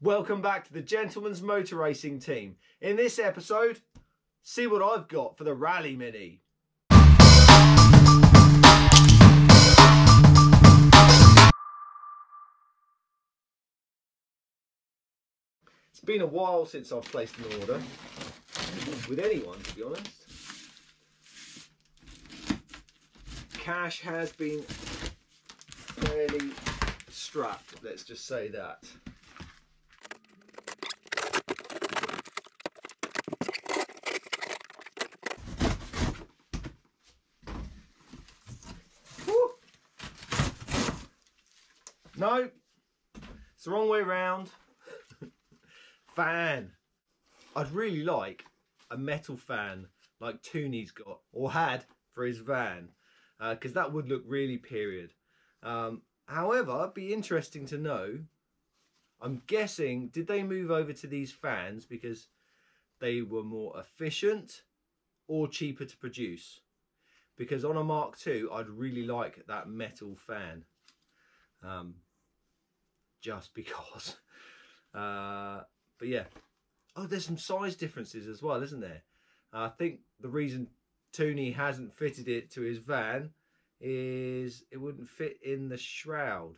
Welcome back to the Gentleman's Motor Racing team. In this episode, see what I've got for the Rally Mini. It's been a while since I've placed an order with anyone, to be honest. Cash has been fairly strapped, let's just say that. No, it's the wrong way round. fan. I'd really like a metal fan like Tooney's got or had for his van because uh, that would look really period. Um, however, it'd be interesting to know. I'm guessing, did they move over to these fans because they were more efficient or cheaper to produce? Because on a Mark II, I'd really like that metal fan. Um, just because. Uh, but yeah. Oh, there's some size differences as well, isn't there? I think the reason Tooney hasn't fitted it to his van is it wouldn't fit in the shroud.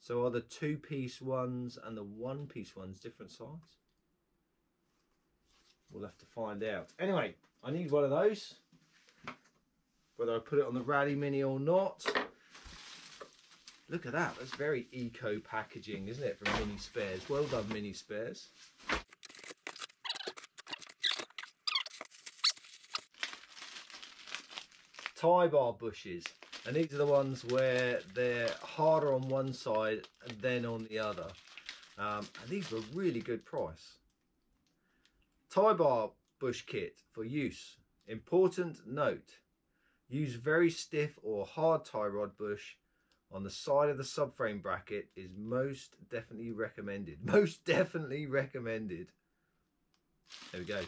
So are the two-piece ones and the one-piece ones different size? We'll have to find out. Anyway, I need one of those. Whether I put it on the Rally Mini or not. Look at that. That's very eco packaging, isn't it, from Mini Spares? Well done, Mini Spares. tie bar bushes and these are the ones where they're harder on one side and then on the other um, and these were really good price tie bar bush kit for use important note use very stiff or hard tie rod bush on the side of the subframe bracket is most definitely recommended most definitely recommended there we go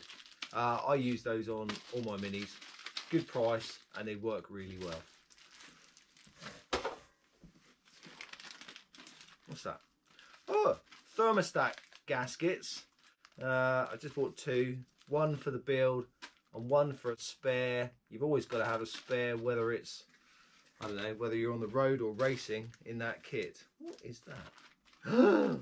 uh, I use those on all my minis good price and they work really well. What's that? Oh, thermostat gaskets. Uh, I just bought two, one for the build and one for a spare. You've always got to have a spare, whether it's, I don't know, whether you're on the road or racing in that kit. What is that?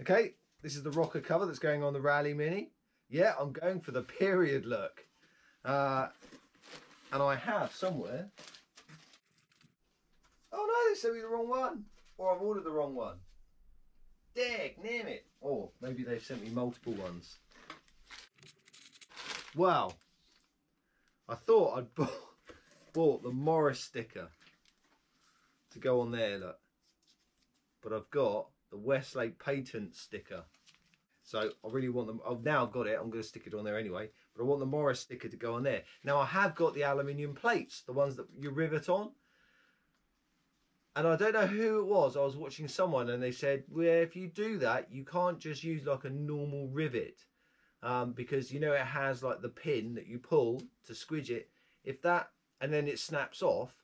okay, this is the rocker cover that's going on the Rally Mini. Yeah, I'm going for the period look. Uh, and I have somewhere. Oh no, they sent me the wrong one. Or I've ordered the wrong one. Dick, name it. Or maybe they've sent me multiple ones. Well, I thought I'd bought, bought the Morris sticker to go on there, look. But I've got the Weslake patent sticker. So I really want them. Now I've now got it. I'm going to stick it on there anyway but I want the Morris sticker to go on there. Now I have got the aluminium plates, the ones that you rivet on. And I don't know who it was. I was watching someone and they said, well, if you do that, you can't just use like a normal rivet. Um, because you know it has like the pin that you pull to squidge it. If that, and then it snaps off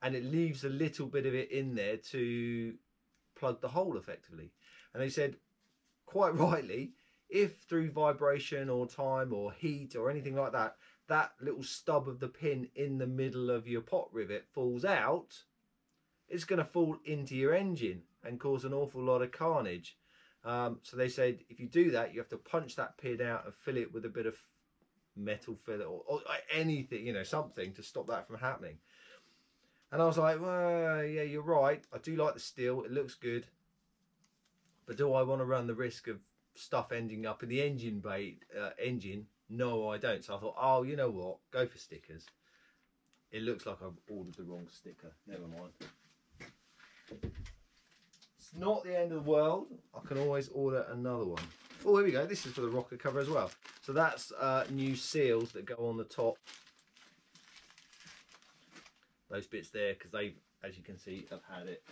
and it leaves a little bit of it in there to plug the hole effectively. And they said, quite rightly, if through vibration or time or heat or anything like that, that little stub of the pin in the middle of your pop rivet falls out, it's going to fall into your engine and cause an awful lot of carnage. Um, so they said if you do that, you have to punch that pin out and fill it with a bit of metal filler or, or anything, you know, something to stop that from happening. And I was like, well, yeah, you're right. I do like the steel. It looks good. But do I want to run the risk of stuff ending up in the engine bay uh, engine. No, I don't. So I thought, oh, you know what? Go for stickers. It looks like I've ordered the wrong sticker. Never mind. It's not the end of the world. I can always order another one. Oh, here we go. This is for the rocker cover as well. So that's uh, new seals that go on the top. Those bits there, because they've, as you can see, I've had it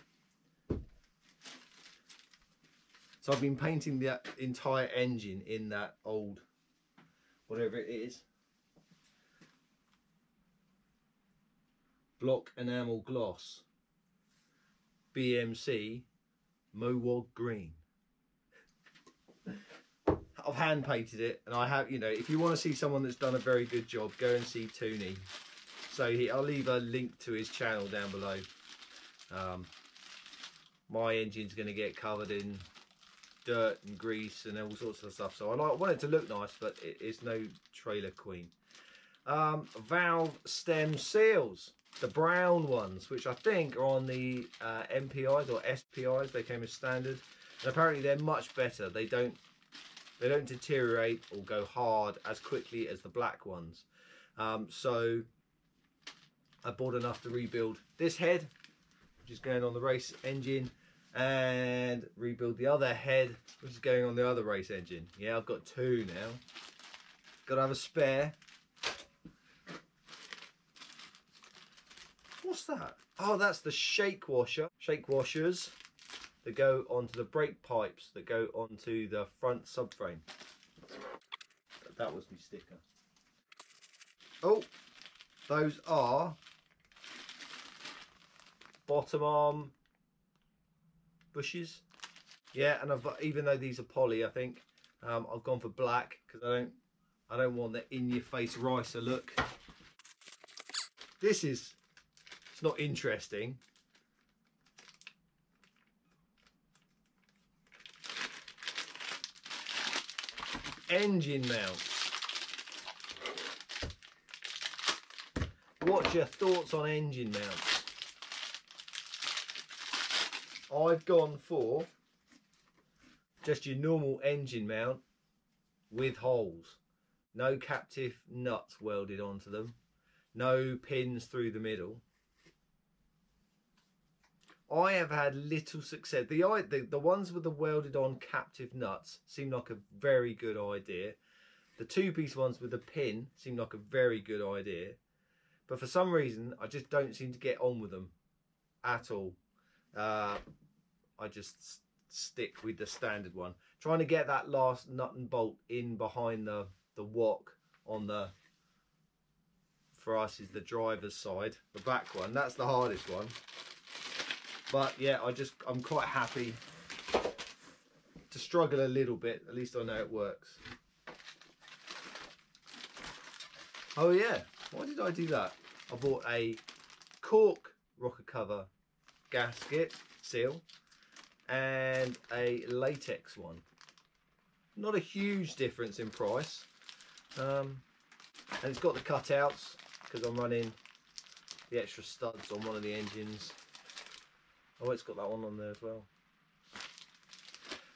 So I've been painting the entire engine in that old, whatever it is, block enamel gloss BMC Mowog Green. I've hand painted it, and I have, you know, if you want to see someone that's done a very good job, go and see Tooney. So he, I'll leave a link to his channel down below. Um, my engine's going to get covered in dirt and grease and all sorts of stuff. So I like, want it to look nice, but it is no trailer queen. Um, valve stem seals, the brown ones, which I think are on the uh, MPIs or SPIs. They came as standard, and apparently they're much better. They don't they don't deteriorate or go hard as quickly as the black ones. Um, so I bought enough to rebuild this head, which is going on the race engine, and rebuild the other head, which is going on the other race engine. Yeah, I've got two now. Got to have a spare. What's that? Oh, that's the shake washer. Shake washers that go onto the brake pipes that go onto the front subframe. That was my sticker. Oh, those are bottom arm bushes. Yeah, and I've even though these are poly, I think um, I've gone for black because I don't I don't want the in your face ricer look. This is it's not interesting. Engine mounts. What's your thoughts on engine mounts? I've gone for just your normal engine mount with holes. No captive nuts welded onto them. No pins through the middle. I have had little success. The, the the ones with the welded on captive nuts seem like a very good idea. The two piece ones with the pin seem like a very good idea. But for some reason, I just don't seem to get on with them at all. Uh, I just stick with the standard one. Trying to get that last nut and bolt in behind the, the wok on the, for us is the driver's side, the back one. That's the hardest one. But yeah, I just, I'm quite happy to struggle a little bit. At least I know it works. Oh yeah, why did I do that? I bought a cork rocker cover gasket seal and a latex one. Not a huge difference in price. Um, and it's got the cutouts because I'm running the extra studs on one of the engines Oh, it's got that one on there as well.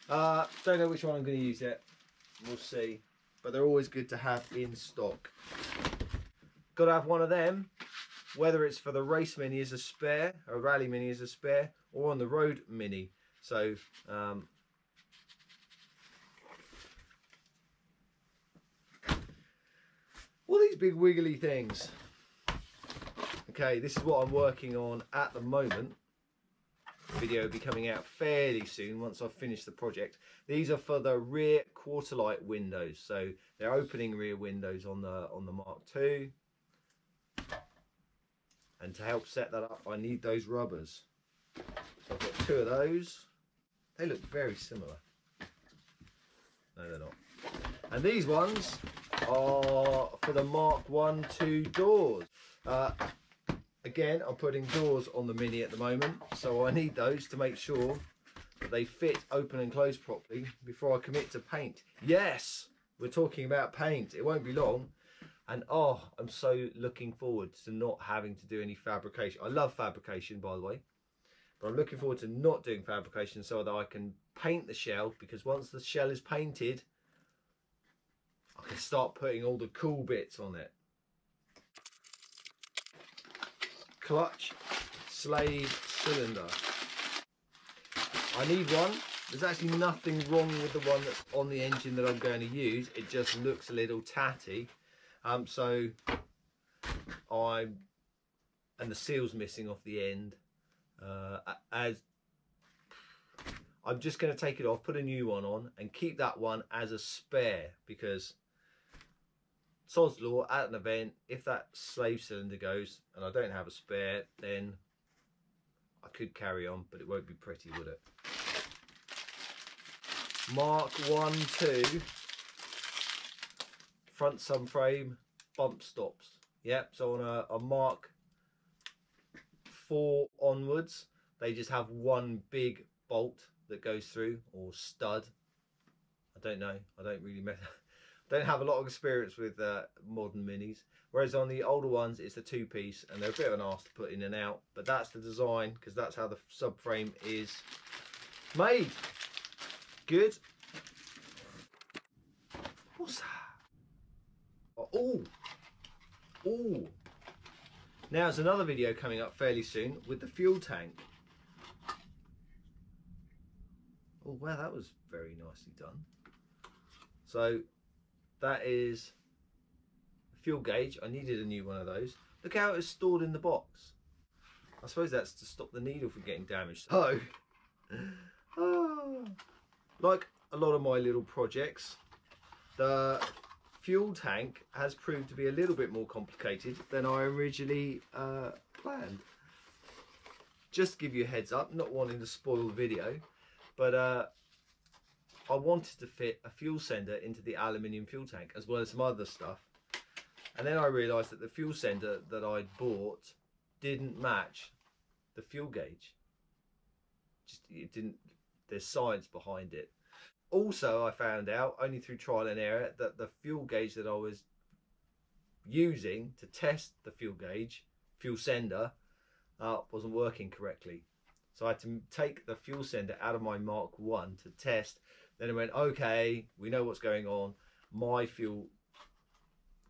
Uh, don't know which one I'm going to use yet. We'll see. But they're always good to have in stock. Got to have one of them. Whether it's for the race mini as a spare, or rally mini as a spare, or on the road mini. So, um, all these big wiggly things. Okay, this is what I'm working on at the moment video will be coming out fairly soon once I've finished the project. These are for the rear quarter light windows. So they're opening rear windows on the on the Mark II. And to help set that up, I need those rubbers. So I've got two of those. They look very similar. No, they're not. And these ones are for the Mark 1, 2 doors. Uh, Again, I'm putting doors on the Mini at the moment, so I need those to make sure that they fit open and close properly before I commit to paint. Yes, we're talking about paint. It won't be long. And oh, I'm so looking forward to not having to do any fabrication. I love fabrication, by the way. But I'm looking forward to not doing fabrication so that I can paint the shell because once the shell is painted, I can start putting all the cool bits on it. Clutch slave cylinder. I need one. There's actually nothing wrong with the one that's on the engine that I'm going to use. It just looks a little tatty. Um, so I'm, and the seal's missing off the end. Uh, as I'm just going to take it off, put a new one on and keep that one as a spare because sod's law at an event if that slave cylinder goes and I don't have a spare then I could carry on but it won't be pretty would it Mark 1, 2 front subframe bump stops. Yep, so on a, a Mark 4 onwards, they just have one big bolt that goes through or stud. I don't know. I don't really don't have a lot of experience with uh, modern minis. Whereas on the older ones, it's the two piece and they're a bit of an arse to put in and out. But that's the design because that's how the subframe is made. Good. What's that? Oh, oh. Now there's another video coming up fairly soon with the fuel tank. Oh, wow, that was very nicely done. So that is fuel gauge. I needed a new one of those. Look how it's stored in the box. I suppose that's to stop the needle from getting damaged. So, oh, like a lot of my little projects, the fuel tank has proved to be a little bit more complicated than I originally uh, planned. Just give you a heads up, not wanting to spoil the video, but uh, I wanted to fit a fuel sender into the aluminium fuel tank as well as some other stuff. And then I realised that the fuel sender that I'd bought didn't match the fuel gauge. Just it didn't. There's science behind it. Also, I found out only through trial and error that the fuel gauge that I was using to test the fuel gauge, fuel sender, uh, wasn't working correctly. So I had to take the fuel sender out of my Mark 1 to test. Then it went, okay, we know what's going on. My fuel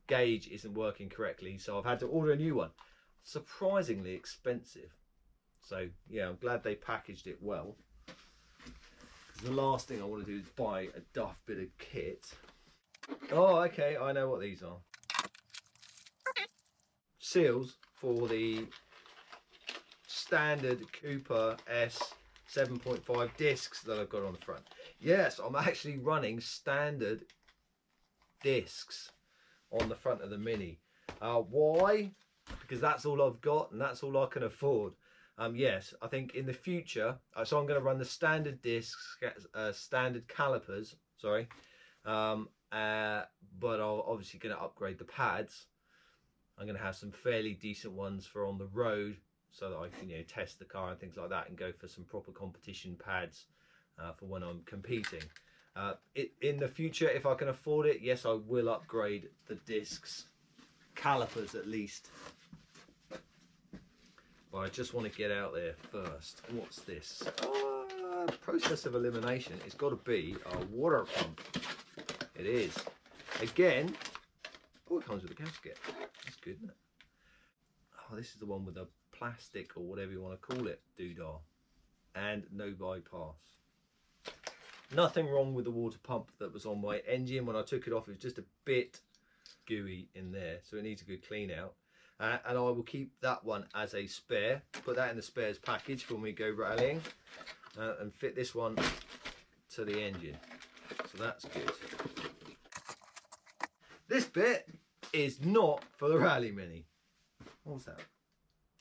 gauge isn't working correctly. So I've had to order a new one. Surprisingly expensive. So yeah, I'm glad they packaged it well the last thing I want to do is buy a duff bit of kit. Oh, okay, I know what these are. Seals for the standard Cooper S 7.5 discs that I've got on the front. Yes, I'm actually running standard discs on the front of the Mini. Uh, why? Because that's all I've got and that's all I can afford. Um, yes, I think in the future, uh, so I'm going to run the standard discs, uh, standard calipers, sorry, um, uh, but I'm obviously going to upgrade the pads. I'm going to have some fairly decent ones for on the road so that I can you know test the car and things like that and go for some proper competition pads uh, for when I'm competing. Uh, it, in the future, if I can afford it, yes, I will upgrade the discs, calipers at least. But I just want to get out there first. What's this? Uh, process of elimination. It's got to be a water pump. It is. Again, oh, it comes with a gasket. That's good, isn't it? Oh, this is the one with the plastic or whatever you want to call it, doodah. And no bypass. Nothing wrong with the water pump that was on my engine. When I took it off, it was just a bit gooey in there. So it needs a good clean out. Uh, and I will keep that one as a spare. Put that in the spares package when we go rallying uh, and fit this one to the engine. So that's good. This bit is not for the rally mini. What's that?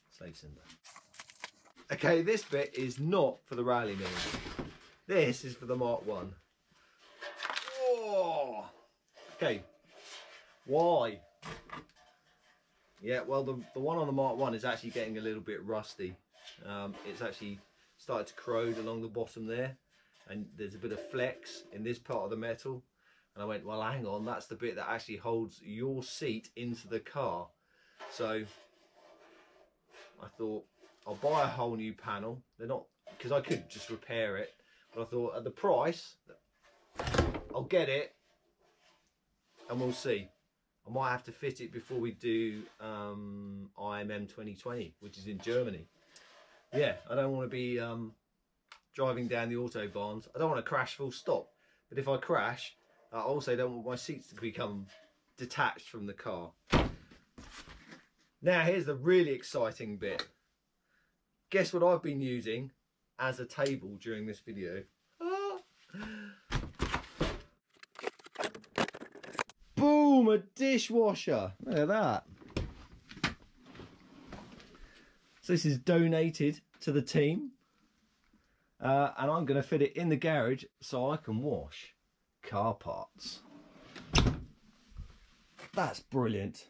Slave cinder. Okay this bit is not for the rally mini this is for the mark 1 oh okay why yeah, well, the, the one on the Mark 1 is actually getting a little bit rusty. Um, it's actually started to corrode along the bottom there. And there's a bit of flex in this part of the metal. And I went, well, hang on, that's the bit that actually holds your seat into the car. So I thought, I'll buy a whole new panel. They're not, because I could just repair it. But I thought, at the price, I'll get it and we'll see. I might have to fit it before we do um, IMM 2020, which is in Germany. Yeah, I don't want to be um, driving down the autobahns. I don't want to crash full stop. But if I crash, I also don't want my seats to become detached from the car. Now here's the really exciting bit. Guess what I've been using as a table during this video? Boom, a dishwasher. Look at that. So this is donated to the team. uh, and I'm going to fit it in the garage so I can wash car parts. That's brilliant.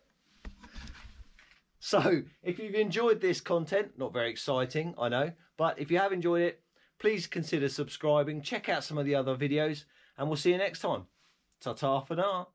So, if you've enjoyed this content, not very exciting, I know, but if you have enjoyed it, please consider subscribing. Check out some of the other videos, and we'll see you next time. Ta ta for now.